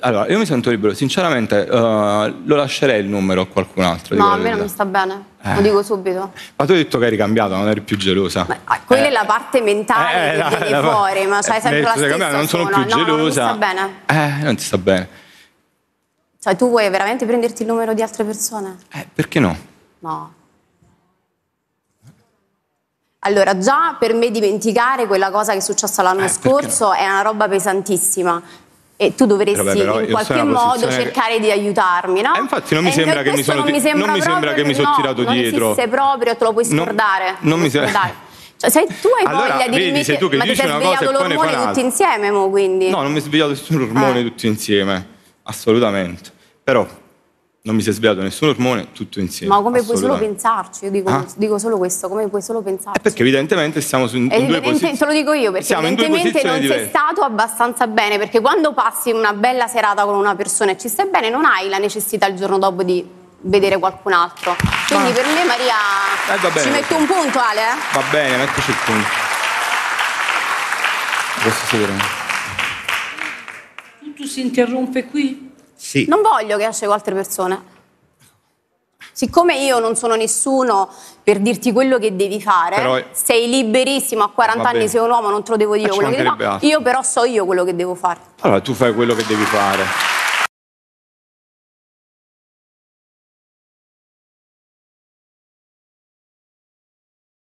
Allora, io mi sento libero, sinceramente eh, lo lascerei il numero a qualcun altro. No, a me non mi sta bene, Eh. lo dico subito. Ma tu hai detto che eri cambiata, non eri più gelosa. Ma, ah, quella è la parte mentale Eh, che la- viene la- fuori, ma c'hai eh, sempre la stessa cambiata, non sono più No, gelosa. non mi sta bene. Eh, non ti sta bene. Cioè, tu vuoi veramente prenderti il numero di altre persone? Eh, perché no? No. Allora, già per me dimenticare quella cosa che è successa l'anno Eh, scorso è una roba pesantissima. E tu dovresti Vabbè, in qualche modo posizione cercare di aiutarmi, no? Eh, infatti non mi E sembra che mi sono non ti- sembra non mi sembra che mi sono no, tirato non dietro. esiste proprio, te lo puoi Non- scordare. non mi te lo se- puoi scordare. Cioè, se tu hai Allora, voglia di vedi, sei tu che ma ti sei svegliato l'ormone tutti insieme, mo, quindi? No, non mi è svegliato nessun ormone Eh. tutti insieme, assolutamente. Però non mi si è svegliato nessun ormone tutto insieme. Ma come puoi solo pensarci? Io dico, Ah? dico solo questo, come puoi solo pensarci? Eh, perché evidentemente stiamo su, in, due posizioni. te lo dico io perché Siamo evidentemente non posizioni sei diverse. stato abbastanza bene perché quando passi una bella serata con una persona e ci stai bene non hai la necessità il giorno dopo di vedere qualcun altro quindi Ma- per me Maria Eh, ci metto un punto Ale eh? Va bene, mettici il punto. Posso sedere? Tutto si interrompe qui? Sì. non voglio che esce con altre persone Siccome io non sono nessuno per dirti quello che devi fare, Però- sei liberissimo, a 40 Va anni sei un uomo, non te lo devo dire quello che devi fare. Io però so io quello che devo fare. Allora tu fai quello che devi fare.